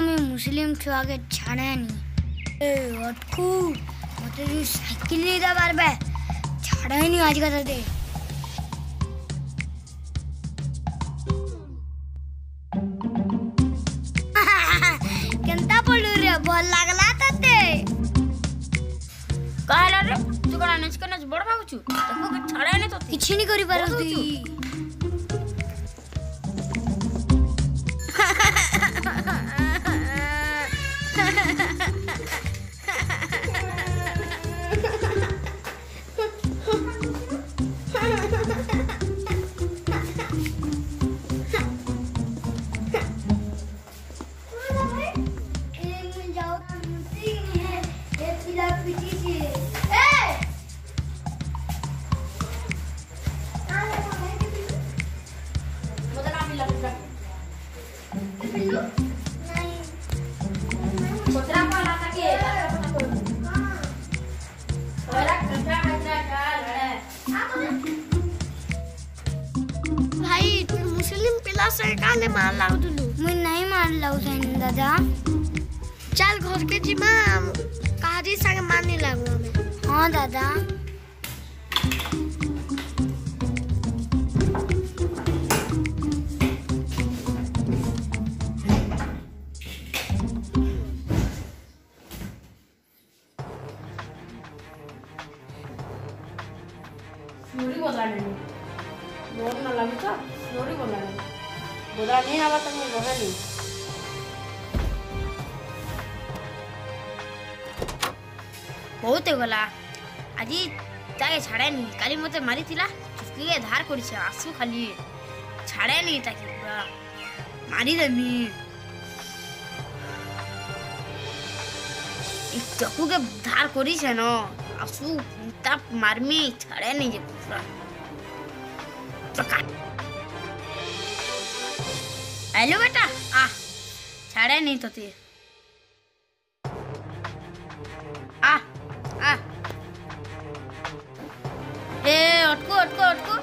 আমি মুসলিম ছোয়াকে ছাড়েনি অটকু মতো তুমি সাইকেল নিতে পারবে ছাড়েনি আজকে তাদের কেনতা পড়লু রে ভাল লাগলা তাতে কাহলা রে তুই কোন নাচ কে বড় ভাবুছু তোকে ছাড়াইনি তো কিছু নি করি পারছ भाई मुस्लिम पिला सरकार ने मार लाओ दुलू मैं नहीं मार लाओ सैन दादा चल घर के जी मैं कहारी संग मारने लगूंगा मैं हाँ दादा స్లోరీ వదలండి నోరు నల్లమితో స్లోరీ వదలండి వదలని అవతం మీరు వదలి ବହୁତ ହେଇଗଲା ଆଜି ତାକେ ଛାଡ଼େନି କାଲି ମୋତେ ମାରିଥିଲା ଚୁସ୍କିକେ ଧାର କରିଛେ ଆସୁ ଖାଲି ଛାଡ଼େନି ତାକେ ପୁରା ମାରିଦେମି চকুকে ধার করিস ন আসু তাপ মারমি ছাড়ে নি হ্যালো বেটা আহ ছাড়ে নি তো তুই এ অটকো অটকো অটকো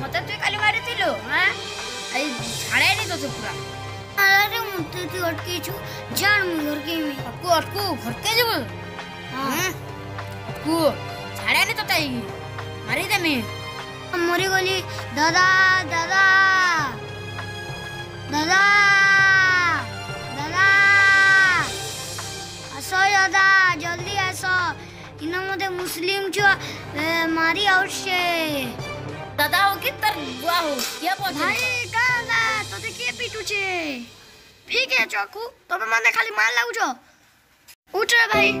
মতো তুই কালি মারিছিল হ্যাঁ এই ছাড়ে নি তো পুরা अरे मुते ती तो अटके छु जान मु घर के में अटको अटको घर के जब हां अटको छाड़े ने तो दादा जल्दी आसो इन मते तो मुस्लिम छु मारी आउट से दादा हो कि बुआ हो क्या बोल भाई दादा तो देखिए पीटू छे ફી કે ચોકુ તમે મને ખાલી માલ લાવજો ઉઠ રે ભાઈ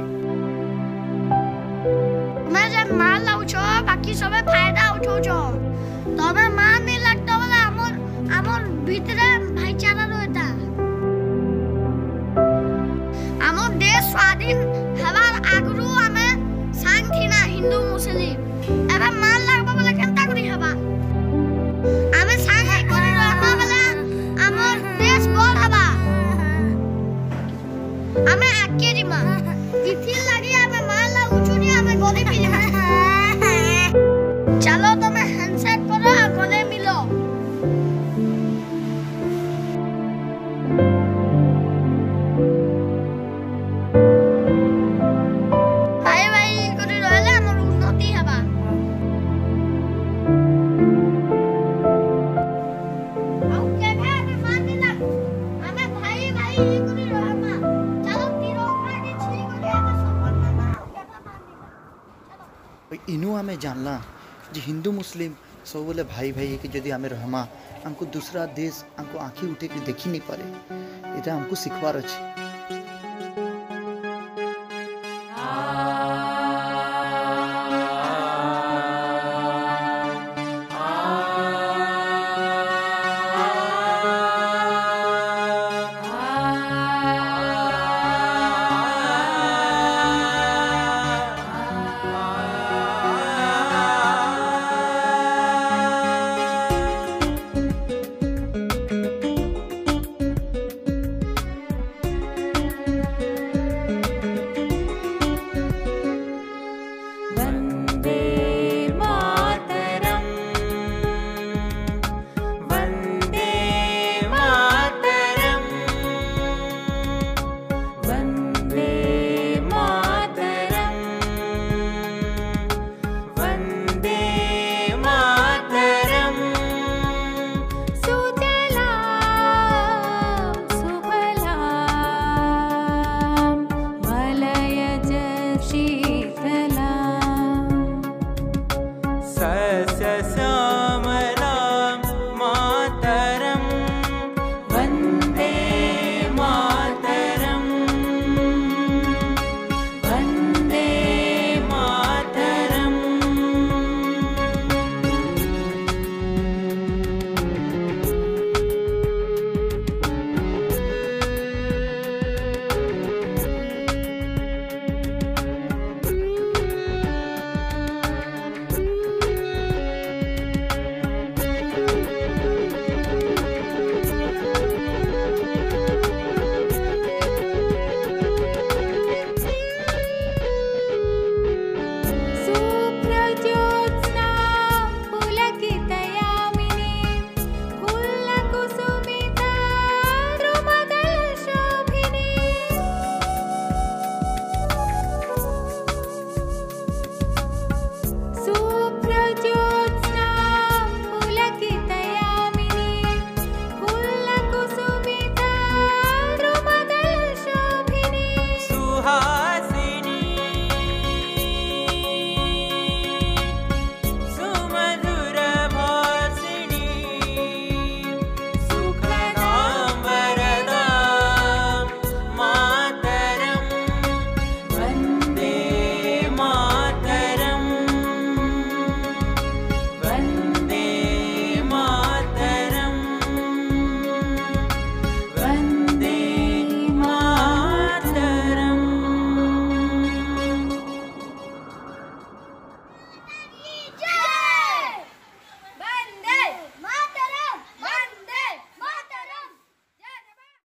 મેં જે માલ લાવું છો બાકી સવે ફાયદા ઉઠો છો તમે માં ওই ইনু আমি জানলা যে হিন্দু মুসলিম ସବୁବେଳେ ଭାଇ ଭାଇ ହେଇକି ଯଦି ଆମେ ରହମା ଆମକୁ ଦୁସରା ଦେଶ ଆମକୁ ଆଖି ଉଠେଇକି ଦେଖିନି ପାରେ ଏଇଟା ଆମକୁ ଶିଖବାର ଅଛି